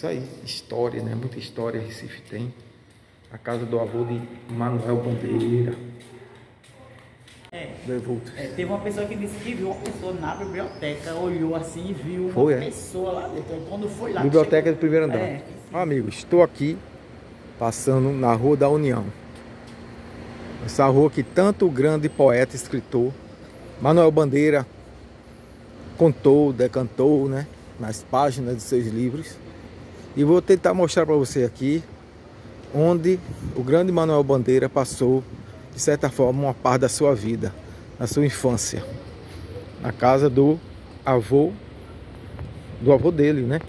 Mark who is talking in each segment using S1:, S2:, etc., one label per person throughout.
S1: isso aí, história, né? Muita história Recife tem. A casa do avô de Manuel Bandeira.
S2: É. É, teve uma pessoa que disse que viu uma pessoa na biblioteca, olhou assim e viu uma
S1: Foi, é?
S2: pessoa lá dentro. Quando foi lá.
S1: Biblioteca
S2: chegou-
S1: do primeiro andar.
S2: É.
S1: Amigo, estou aqui passando na Rua da União. Essa rua que tanto grande poeta escritor Manuel Bandeira contou, decantou, né, nas páginas de seus livros. E vou tentar mostrar para você aqui onde o grande Manuel Bandeira passou, de certa forma, uma parte da sua vida, na sua infância, na casa do avô, do avô dele, né?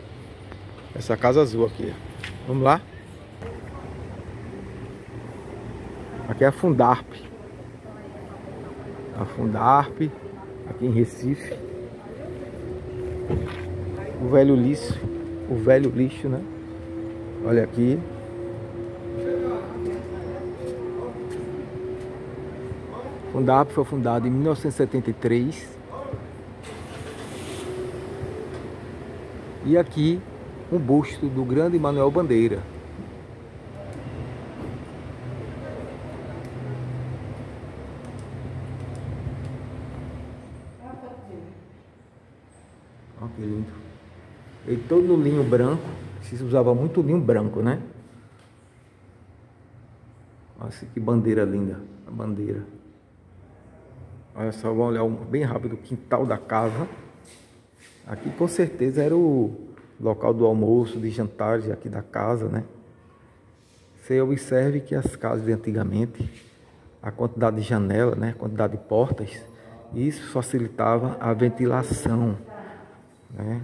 S1: Essa casa azul aqui. Vamos lá? Aqui é a Fundarp. A Fundarp, aqui em Recife. O velho lixo, o velho lixo, né? Olha aqui. Fundarp foi fundada em 1973. E aqui um busto do grande Manuel Bandeira. Olha que lindo. Ele todo no linho branco. Se usava muito linho branco, né? Olha que bandeira linda. A bandeira. Olha só, vamos olhar bem rápido o quintal da casa. Aqui com certeza era o local do almoço, de jantares aqui da casa, né? Você observe que as casas de antigamente, a quantidade de janela, né? A quantidade de portas, isso facilitava a ventilação, né?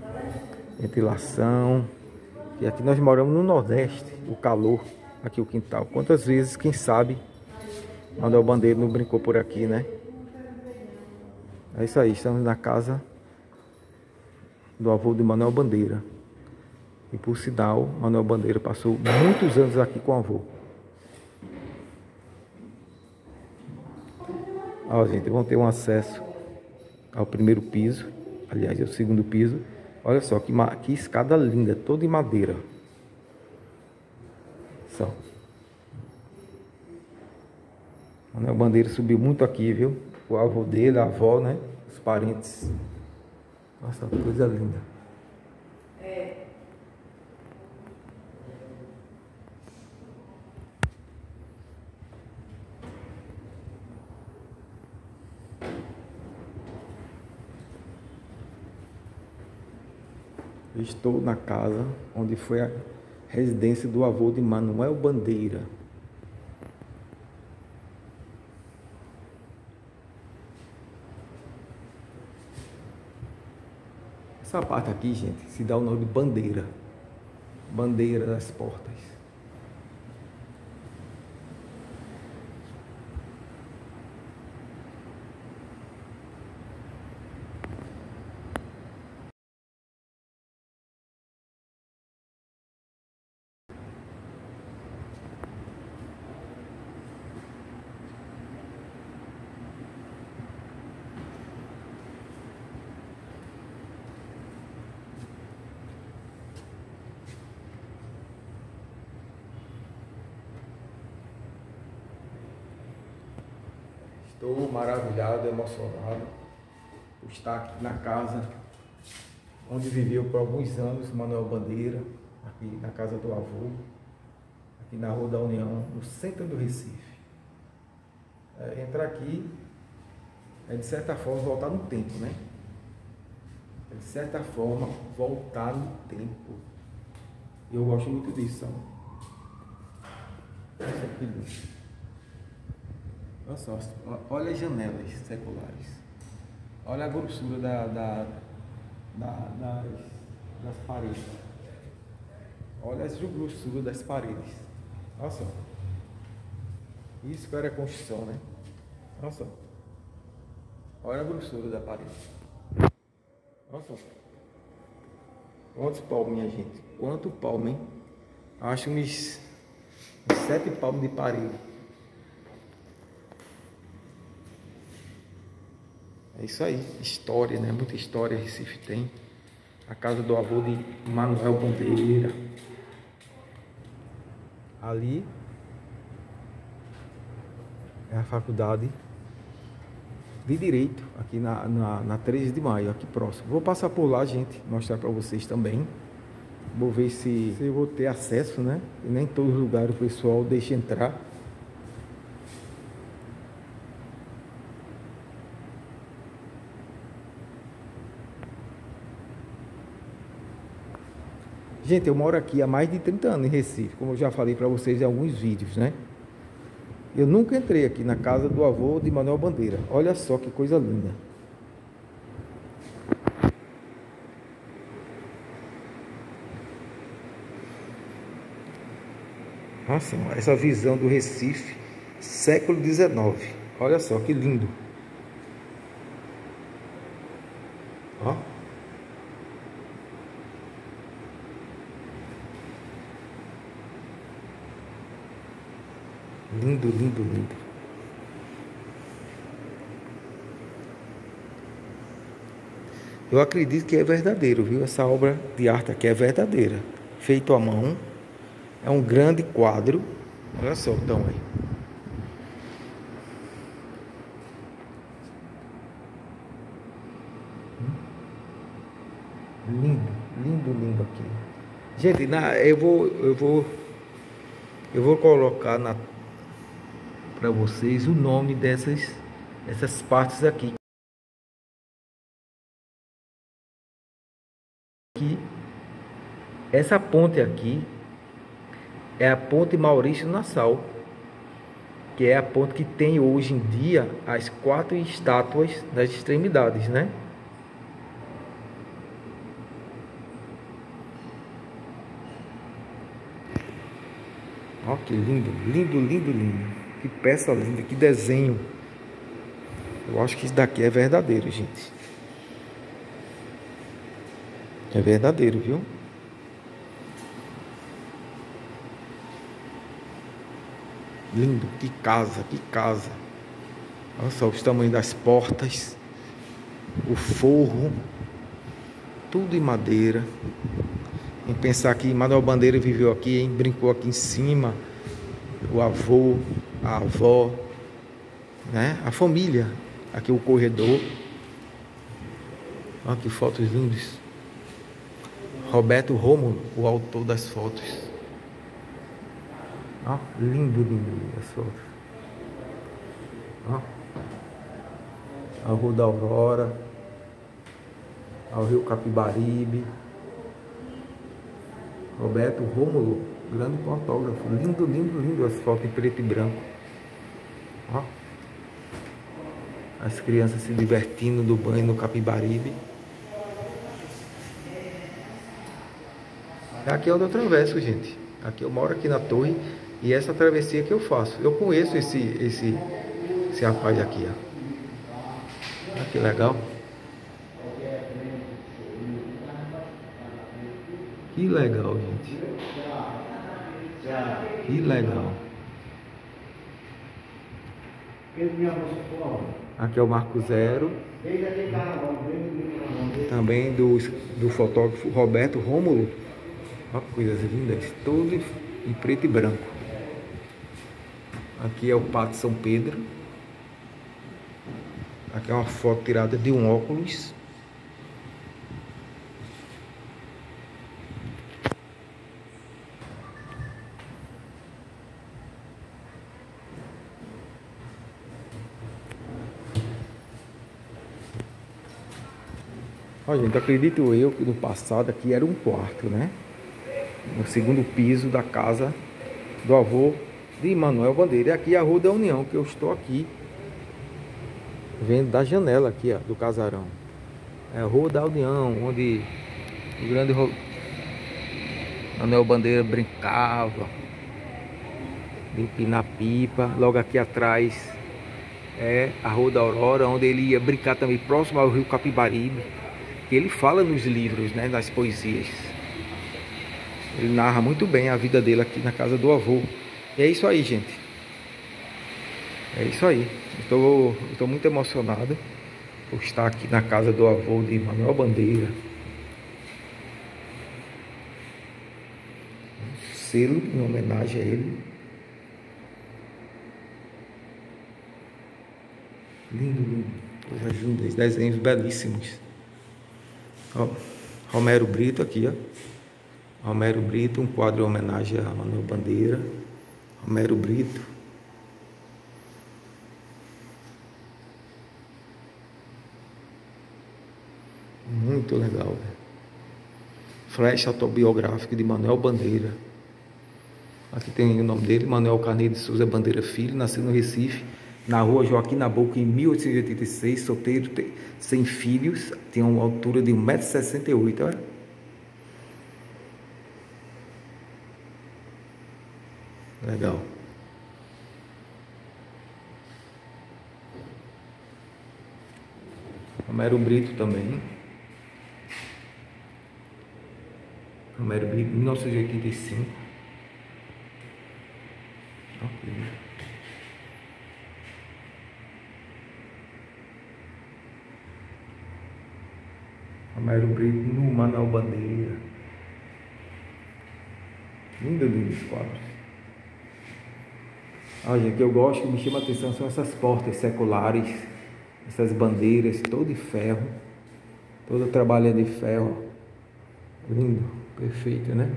S1: Ventilação. E aqui nós moramos no Nordeste, o calor, aqui o quintal. Quantas vezes, quem sabe, Manuel Bandeira não brincou por aqui, né? É isso aí, estamos na casa do avô de Manuel Bandeira. E por sinal, Manuel Bandeira passou muitos anos aqui com o avô. Ó, gente, vão ter um acesso ao primeiro piso, aliás, é o segundo piso. Olha só que, que escada linda, toda em madeira. Só. Manuel Bandeira subiu muito aqui, viu? O avô dele, a avó, né? Os parentes. Nossa, coisa linda. Estou na casa onde foi a residência do avô de Manuel Bandeira. Essa parte aqui, gente, se dá o nome de bandeira. Bandeira das portas. Estou maravilhado, emocionado por estar aqui na casa onde viveu por alguns anos Manuel Bandeira, aqui na casa do avô, aqui na Rua da União, no centro do Recife. É, entrar aqui é de certa forma voltar no tempo, né? É de certa forma voltar no tempo. Eu gosto muito disso, sabe? Olha que lindo. Olha só, olha as janelas seculares. Olha a grossura da, da, da- das, das paredes. Olha a grossura das paredes. Olha só. Isso era construção, né? Olha só. Olha a grossura da parede. Olha só. Quantos palmos, minha gente? Quanto palmo, hein? Acho uns, uns sete palmos de parede. É isso aí, história, né? Muita história Recife tem. A casa do avô de Manuel Bandeira. Ali é a faculdade de Direito, aqui na, na, na 13 de maio, aqui próximo. Vou passar por lá, gente, mostrar para vocês também. Vou ver se, se eu vou ter acesso, né? E nem todos os lugares o pessoal deixa entrar. Gente, eu moro aqui há mais de 30 anos em Recife, como eu já falei para vocês em alguns vídeos, né? Eu nunca entrei aqui na casa do avô de Manuel Bandeira. Olha só que coisa linda. Nossa, essa visão do Recife, século XIX. Olha só que lindo. Lindo, lindo, lindo. Eu acredito que é verdadeiro, viu? Essa obra de arte aqui é verdadeira. Feito à mão. É um grande quadro. Olha só o tamanho. Lindo, lindo, lindo aqui. Gente, na, eu vou, eu vou, eu vou colocar na para vocês o nome dessas, dessas partes aqui. aqui. Essa ponte aqui é a ponte Maurício Nassau, que é a ponte que tem hoje em dia as quatro estátuas das extremidades, né? Olha que lindo, lindo, lindo, lindo. Que peça linda, que desenho. Eu acho que isso daqui é verdadeiro, gente. É verdadeiro, viu? Lindo, que casa, que casa. Olha só os tamanhos das portas, o forro, tudo em madeira. Em pensar que Manuel Bandeira viveu aqui, hein? brincou aqui em cima, o avô, a avó, né? a família, aqui o corredor. Olha que fotos lindas. Roberto Rômulo, o autor das fotos. Ó, lindo, lindo, lindo as fotos. Ó. A Rua da Aurora, ao Rio Capibaribe. Roberto Rômulo, grande fotógrafo. Lindo, lindo, lindo as fotos em preto e branco. Ó. As crianças se divertindo do banho no Capibaribe. Aqui é onde eu atravesso, gente. Aqui eu moro aqui na torre e essa travessia que eu faço. Eu conheço esse esse esse rapaz aqui, ó. Olha que legal. Que legal, gente. Que legal. Aqui é o Marco Zero. Também do, do fotógrafo Roberto Rômulo. Olha coisas lindas. Tudo em preto e branco. Aqui é o Pátio São Pedro. Aqui é uma foto tirada de um óculos. Olha, gente, acredito eu que no passado aqui era um quarto, né? No segundo piso da casa do avô de Manuel Bandeira. E aqui é a Rua da União, que eu estou aqui vendo da janela aqui, ó, do casarão. É a Rua da União, onde o grande Manuel Bandeira brincava de empinar pipa. Logo aqui atrás é a Rua da Aurora, onde ele ia brincar também próximo ao rio Capibaribe que ele fala nos livros, né, nas poesias. Ele narra muito bem a vida dele aqui na casa do avô. E é isso aí, gente. É isso aí. Estou, estou muito emocionado por estar aqui na casa do avô de Manuel Bandeira. Um selo em homenagem a ele. Lindo, lindo. Coisas lindas, desenhos belíssimos. Romero Brito aqui, ó. Romero Brito, um quadro em homenagem a Manuel Bandeira. Romero Brito. Muito legal. Flash autobiográfico de Manuel Bandeira. Aqui tem o nome dele, Manuel Carneiro de Souza Bandeira Filho, nasceu no Recife, na rua Joaquim Nabuco, em 1886, solteiro, sem filhos, tinha uma altura de 1,68m. Olha. Legal. Romero Brito também. Romero Brito, 1985. Ok. Romero Brito no Manuel Bandeira. Lindo, lindo os quadros. Ah, gente, eu gosto, que me chama a atenção são essas portas seculares, essas bandeiras, todo de ferro, todo trabalho de ferro. Lindo, perfeito, né?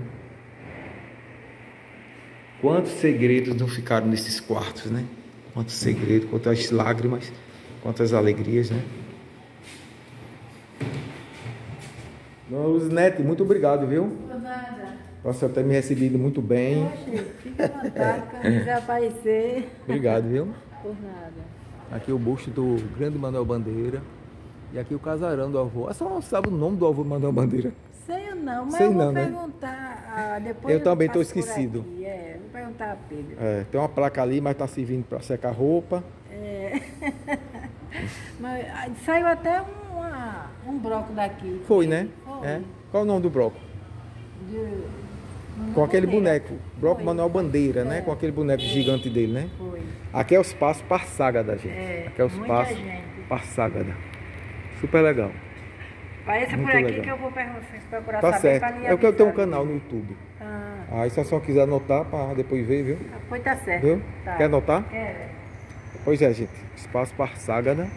S1: Quantos segredos não ficaram nesses quartos, né? Quantos segredos, quantas lágrimas, quantas alegrias, né? Dona Luzinete, muito obrigado, viu?
S3: Por nada.
S1: Você ter me recebido muito bem.
S3: Oxe, fica à vontade quando quiser aparecer.
S1: Obrigado, viu?
S3: Por nada.
S1: Aqui o busto do grande Manuel Bandeira. E aqui o casarão do avô. Ah, só não sabe o nome do avô Manuel Bandeira.
S3: Sei não, mas
S1: Sei
S3: eu vou
S1: não, né?
S3: perguntar ah, depois.
S1: Eu também tô
S3: passo por
S1: esquecido.
S3: aqui, É, vou perguntar a Pedro.
S1: É, tem uma placa ali, mas tá servindo para secar roupa.
S3: É. mas, ah, saiu até um, um bloco daqui.
S1: Foi, né?
S3: Foi.
S1: É. Qual o nome do bloco?
S3: De-
S1: Com aquele
S3: Bandeira.
S1: boneco. Bloco
S3: Foi.
S1: Manuel Bandeira, né?
S3: É.
S1: Com aquele boneco gigante dele, né?
S3: Foi.
S1: Aqui é o espaço Parságada, gente.
S3: É,
S1: Aqui é o espaço. Parságada. Super legal.
S3: Por
S1: Muito
S3: aqui
S1: legal.
S3: que eu vou procurar
S1: Tá
S3: saber
S1: certo. É o que eu tenho um canal no YouTube.
S3: Ah,
S1: Aí se a senhora quiser anotar para depois ver, viu?
S3: pois tá certo.
S1: Viu?
S3: Tá.
S1: Quer anotar?
S3: Quero.
S1: Pois é, gente. Espaço Parságada.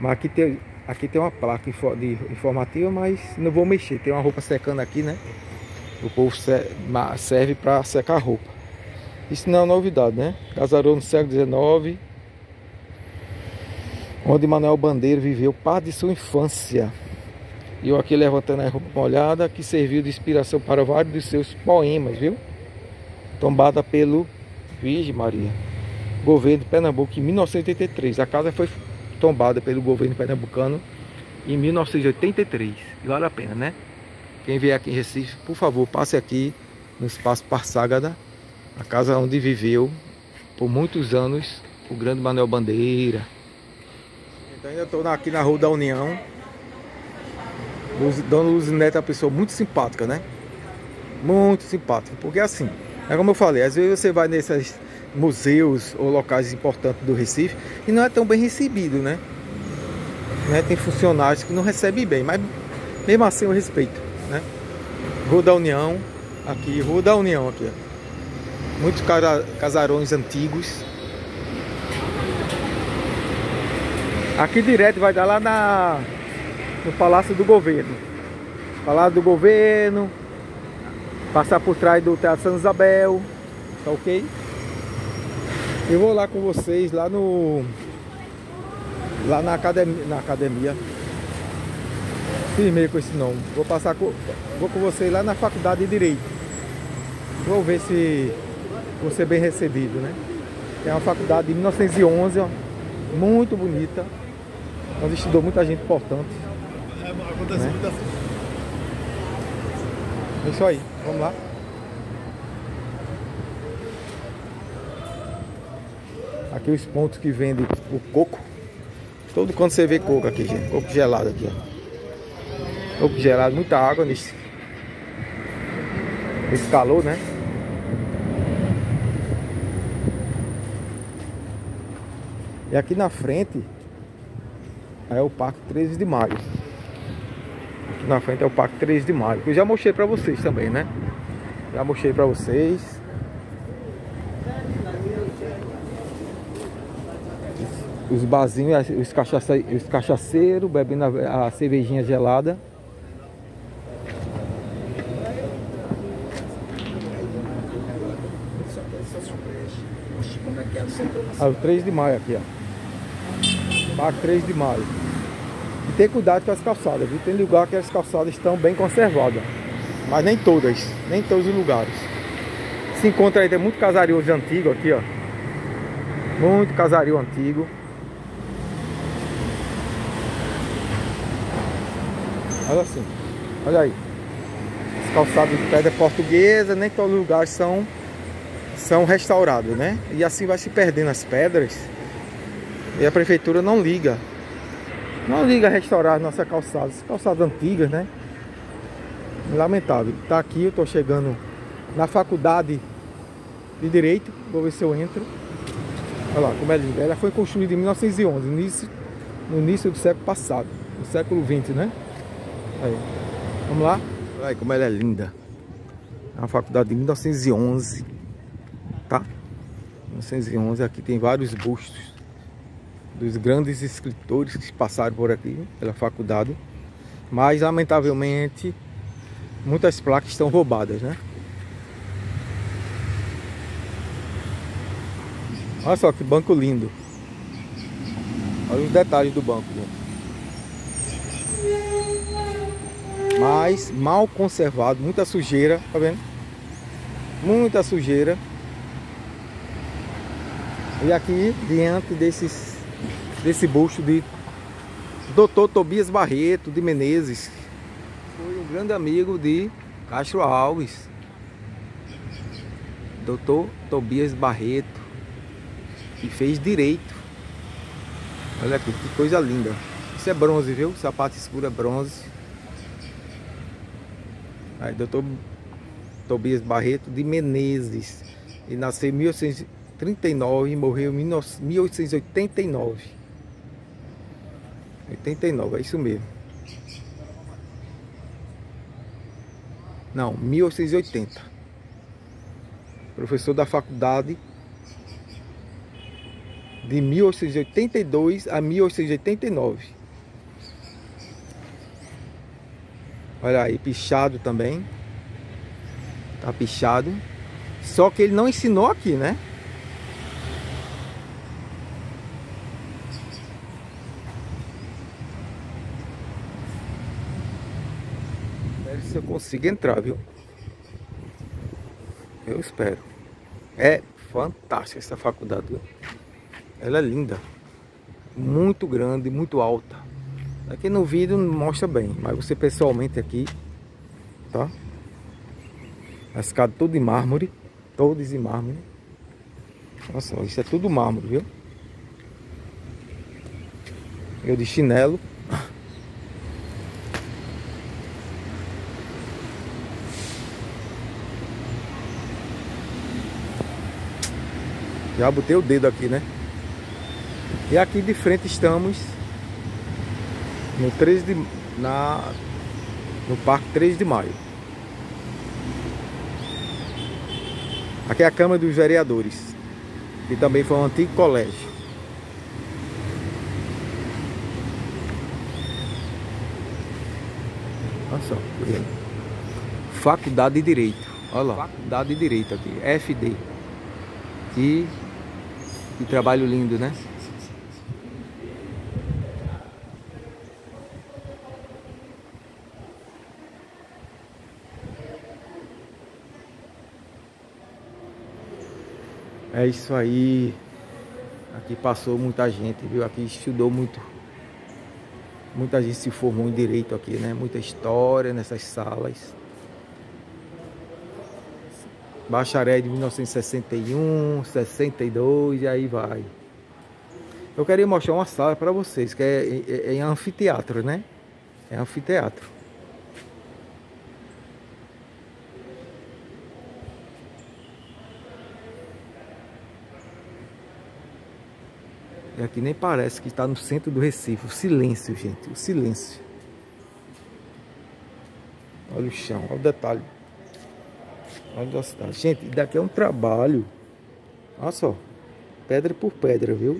S1: Mas aqui tem, aqui tem uma placa de, informativa, mas não vou mexer. Tem uma roupa secando aqui, né? O povo serve para secar roupa. Isso não é novidade, né? Casarão no século XIX, onde Manuel Bandeira viveu parte de sua infância. E eu aqui levantando a roupa molhada, que serviu de inspiração para vários dos seus poemas, viu? Tombada pelo Virgem Maria governo de Pernambuco em 1983. A casa foi tombada pelo governo pernambucano em 1983. E vale a pena, né? Quem vier aqui em Recife, por favor, passe aqui no espaço Parságada, a casa onde viveu por muitos anos o grande Manuel Bandeira. Então ainda estou aqui na Rua da União. Dona Luzinete é uma pessoa muito simpática, né? Muito simpática. Porque assim, é como eu falei, às vezes você vai nesses museus ou locais importantes do Recife e não é tão bem recebido, né? Né? Tem funcionários que não recebem bem, mas mesmo assim eu respeito, né? Rua da União, aqui, Rua da União aqui, ó. Muitos casarões antigos. Aqui direto vai dar lá na no Palácio do Governo. Palácio do Governo, passar por trás do Teatro Santa Isabel, tá ok? Eu vou lá com vocês, lá no. Lá na academia. Na academia. Firmei com esse nome. Vou passar com. Vou com vocês lá na faculdade de Direito. Vou ver se vou ser bem recebido, né? É uma faculdade de 1911, ó, muito bonita. Onde estudou muita gente importante.
S4: Acontece
S1: Né?
S4: muito assim.
S1: É isso aí, vamos lá. Aqui os pontos que vendem o coco. Todo quando você vê coco aqui, gente. Coco gelado aqui, ó. Coco gelado, muita água nesse, nesse calor, né? E aqui na frente é o Parque 13 de Maio. Aqui na frente é o Parque 13 de Maio, que eu já mostrei pra vocês também, né? Já mostrei pra vocês. Os barzinhos, os, cachaça, os cachaceiros bebendo a, a cervejinha gelada. Ah, o 3 de maio aqui, ó. Parque 3 de maio. E ter cuidado com as calçadas, viu? Tem lugar que as calçadas estão bem conservadas. Mas nem todas, nem todos os lugares. Se encontra aí, tem muito casario antigo aqui, ó. Muito casario antigo. Olha assim, olha aí. As calçadas de pedra portuguesa, nem todos os lugares são são restaurados, né? E assim vai se perdendo as pedras. E a prefeitura não liga. Não liga a restaurar as nossas calçadas, calçadas antigas, né? Lamentável. Tá aqui, eu tô chegando na faculdade de Direito. Vou ver se eu entro. Olha lá como é linda. Ela foi construída em 1911, no início, no início do século passado, no século 20, né? Aí. Vamos lá? Olha aí como ela é linda. É uma faculdade de 1911 tá? 1911 aqui tem vários bustos dos grandes escritores que passaram por aqui pela faculdade, mas lamentavelmente muitas placas estão roubadas, né? Olha só que banco lindo. Olha os detalhes do banco, gente. Mas mal conservado, muita sujeira, tá vendo? Muita sujeira. E aqui diante desses, desse busto de Dr. Tobias Barreto de Menezes, foi um grande amigo de Castro Alves. Dr. Tobias Barreto, que fez direito. Olha aqui, que coisa linda. Isso é bronze, viu? Sapato escuro é bronze. Aí, doutor Tobias Barreto de Menezes. Ele nasceu em 1800 39 e morreu em 1889. 89, é isso mesmo. Não, 1880. Professor da faculdade de 1882 a 1889. Olha aí, pichado também. Tá pichado. Só que ele não ensinou aqui, né? se eu consigo entrar, viu? Eu espero. É fantástica essa faculdade. Ela é linda. Muito grande, muito alta. Aqui no vídeo não mostra bem, mas você pessoalmente aqui, tá? A escada toda em mármore, todos em mármore. Nossa, isso é tudo mármore, viu? Eu de chinelo. Já botei o dedo aqui, né? E aqui de frente estamos no 13 de na no Parque 3 de Maio. Aqui é a Câmara dos Vereadores, que também foi um antigo colégio. Olha só, Faculdade de Direito. Olha lá, Faculdade de Direito aqui, FD. E que trabalho lindo, né? É isso aí. Aqui passou muita gente, viu? Aqui estudou muito. Muita gente se formou em direito aqui, né? Muita história nessas salas bacharel de 1961, 62 e aí vai. Eu queria mostrar uma sala para vocês, que é, é, é em anfiteatro, né? É anfiteatro. Aqui nem parece que está no centro do Recife. O silêncio, gente. O silêncio. Olha o chão, olha o detalhe. Olha a cidade. Gente, daqui é um trabalho. Olha só. Pedra por pedra, viu?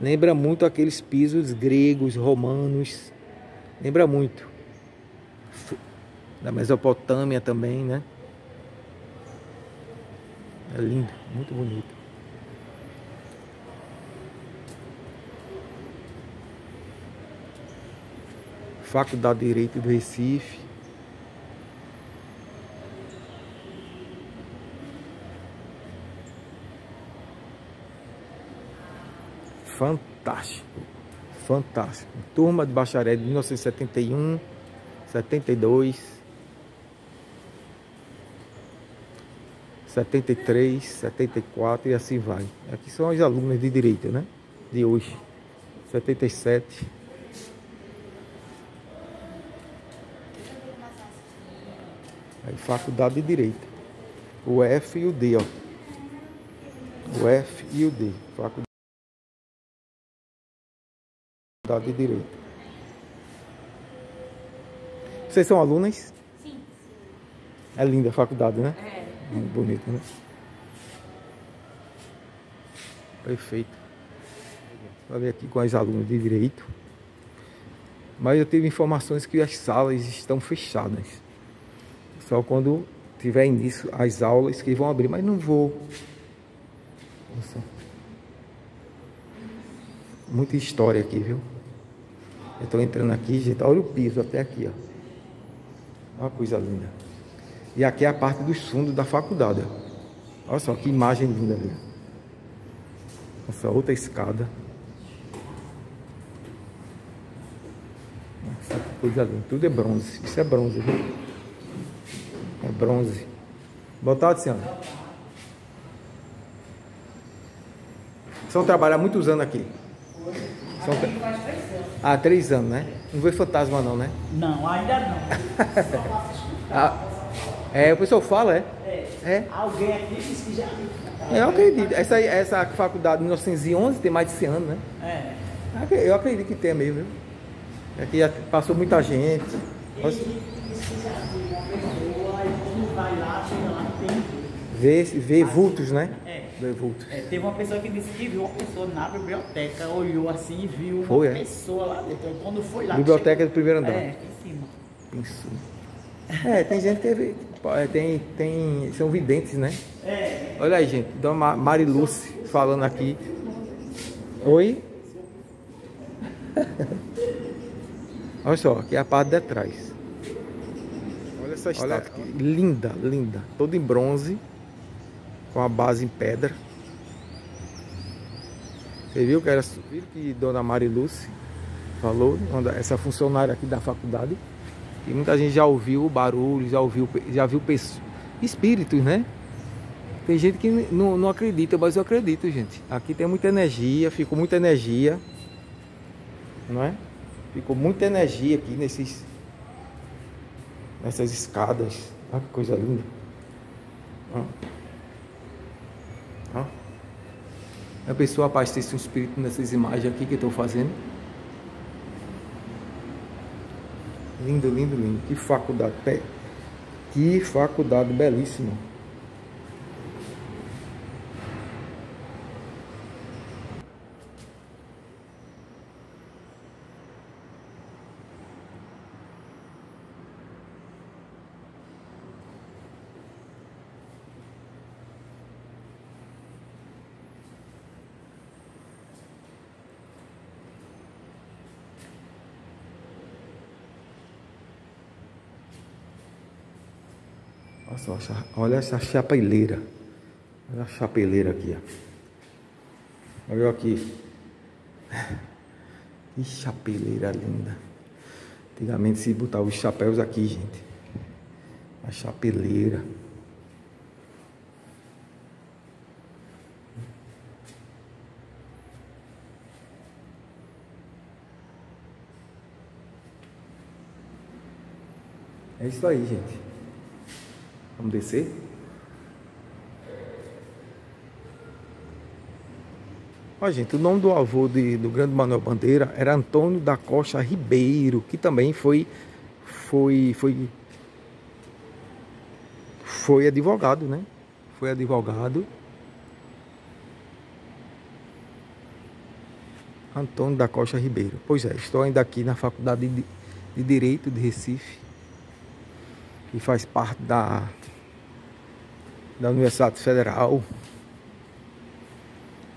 S1: Lembra muito aqueles pisos gregos, romanos. Lembra muito. Da Mesopotâmia também, né? É lindo, muito bonito. Faculdade de Direito do Recife. Fantástico. Fantástico. Turma de bacharel de 1971, 72, 73, 74 e assim vai. Aqui são as alunas de direito, né? De hoje. 77. Aí, faculdade de Direito. O F e o D, ó. O F e o D. Faculdade de Direito. Vocês são alunas?
S3: Sim.
S1: É linda a faculdade, né?
S3: É.
S1: Muito bonito, né? Perfeito. Falei aqui com as alunas de Direito. Mas eu tive informações que as salas estão fechadas. Só quando tiver início as aulas que vão abrir, mas não vou. Nossa. Muita história aqui, viu? Eu tô entrando aqui, gente. Olha o piso até aqui, ó. Olha coisa linda. E aqui é a parte dos fundos da faculdade. ó. Olha só que imagem linda ali. Essa outra escada. Nossa, que coisa linda. Tudo é bronze. Isso é bronze, viu? É bronze. Boa tarde, senhora. São trabalhar muitos anos aqui. São tra- Ah, três anos, né? Não vê fantasma não, né?
S2: Não, ainda não.
S1: Ah, é, o pessoal fala, é? É.
S2: Alguém aqui disse que já viu.
S1: Eu acredito. Essa, essa faculdade de 1911 tem mais de 100 anos, né?
S2: É.
S1: Eu acredito que tem mesmo, viu? Aqui já passou muita gente.
S2: Ele disse que já viu uma pessoa e quando vai lá,
S1: Vê, vultos, né?
S2: É.
S1: Vê vultos.
S2: É, teve uma pessoa que disse que viu uma pessoa na biblioteca, olhou assim e viu uma
S1: Foi, é?
S2: pessoa lá dentro. Aí Quando foi lá.
S1: Biblioteca
S2: chegou-
S1: do primeiro andar.
S2: É, em cima.
S1: Isso. É, tem gente que vê- é, tem, tem, são videntes, né?
S2: É.
S1: Olha aí, gente. Dona Ma- Mariluce falando aqui. Oi? Olha só, aqui é a parte de trás. Olha essa estátua aqui. Linda, linda. Toda em bronze. Com a base em pedra. Você viu que era viu que Dona Mariluce falou, essa funcionária aqui da faculdade. E muita gente já ouviu o barulho, já ouviu, já viu espíritos, né? Tem gente que não, não acredita, mas eu acredito, gente. Aqui tem muita energia, ficou muita energia. Não é? Ficou muita energia aqui nesses. Nessas escadas. Olha que coisa linda. Ó. Ó. A pessoa aparecesse um espírito nessas imagens aqui que eu estou fazendo. Lindo, lindo, lindo. Que faculdade. Que faculdade belíssima. Olha só, olha essa chapeleira. Olha a chapeleira aqui, ó. Olha aqui. Que chapeleira linda. Antigamente se botava os chapéus aqui, gente. A chapeleira. É isso aí, gente. Vamos descer? Ó, gente, o nome do avô de- do grande Manuel Bandeira era Antônio da Costa Ribeiro, que também foi foi foi foi advogado, né? Foi advogado. Antônio da Costa Ribeiro. Pois é, estou ainda aqui na Faculdade de, de Direito de Recife, que faz parte da, da Universidade Federal.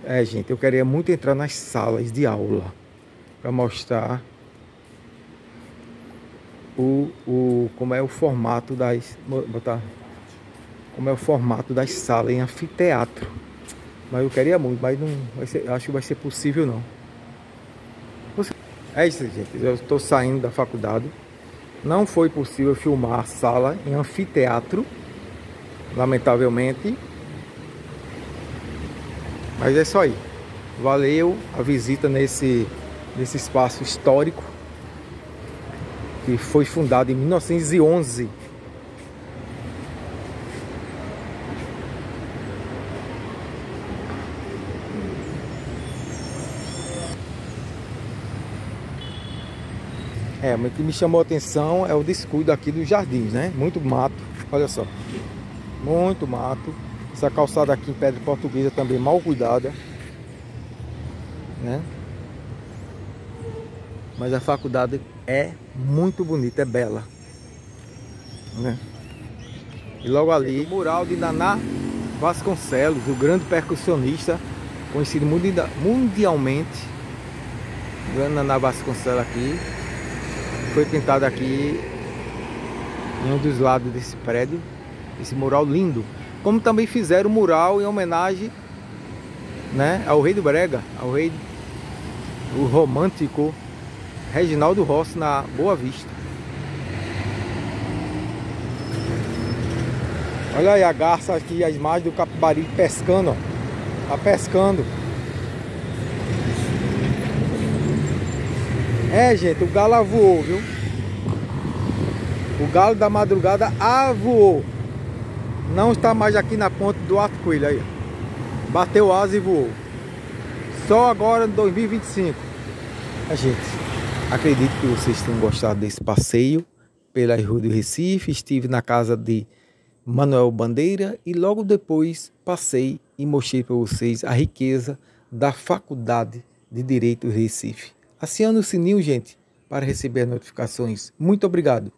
S1: É, gente, eu queria muito entrar nas salas de aula para mostrar o, o, como é o formato das. Botar, como é o formato das salas em anfiteatro. Mas eu queria muito, mas não ser, acho que vai ser possível não. É isso, gente. Eu estou saindo da faculdade. Não foi possível filmar sala em anfiteatro, lamentavelmente. Mas é só aí. Valeu a visita nesse, nesse espaço histórico que foi fundado em 1911 É, o que me chamou a atenção é o descuido aqui dos jardins, né? Muito mato, olha só. Muito mato. Essa calçada aqui em Pedra Portuguesa também mal cuidada. Né? Mas a faculdade é muito bonita, é bela. Né? E logo ali, o mural de Naná Vasconcelos, o grande percussionista, conhecido mundialmente. O grande Naná Vasconcelos aqui, foi pintado aqui em um dos lados desse prédio, esse mural lindo. Como também fizeram mural em homenagem né, ao rei do Brega, ao rei o romântico Reginaldo Rossi na Boa Vista. Olha aí a garça aqui, as imagens do Capibari pescando, ó. Tá pescando. É, gente, o galo avoou, viu? O galo da madrugada avoou. Não está mais aqui na ponta do Alto Coelho aí. Bateu asa e voou. Só agora em 2025. A gente, acredito que vocês tenham gostado desse passeio pela Rua do Recife. Estive na casa de Manuel Bandeira e logo depois passei e mostrei para vocês a riqueza da Faculdade de Direito Recife. Acione o sininho, gente, para receber notificações. Muito obrigado.